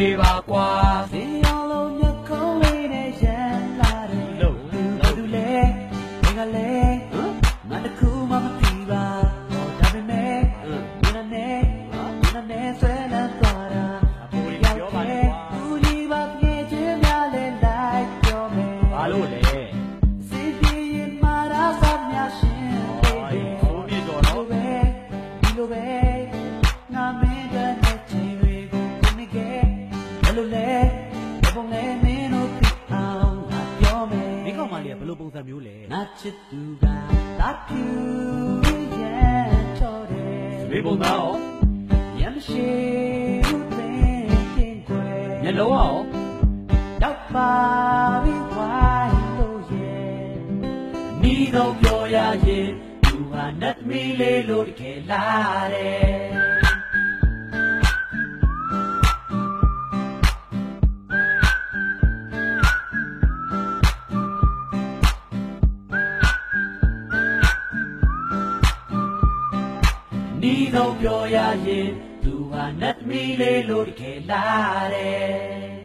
လေးပါကွာဒီအောင်လုံးမြတ်ကုန်းလေးနဲ့ရန်လာတယ်လို့လို့သူလဲဘယ်ကလဲမတခုမှမ လိုလဲဘယ်ပုံလဲမင်းတို့သိအောင်ငါပြောမယ်မိကောင်မလေးကဘယ်လိုပုံစံမျိုးလဲငါချစ်သူကတာပြူရဲ့ချော်တယ်ဘေးပုံသားရောရမ်းရှိဦးသိတင်ကွယ်မျက်လုံးရောတော့ပါပြီးဝိုင်းလို့ရဲ့နီးတော့ပြောရရင်သူဟာနတ်မီလေးလို့တကယ်လာတယ် နီးတော့ပြောရရင်သူဟာနတ်မီလေးလို့တကယ်လာတယ်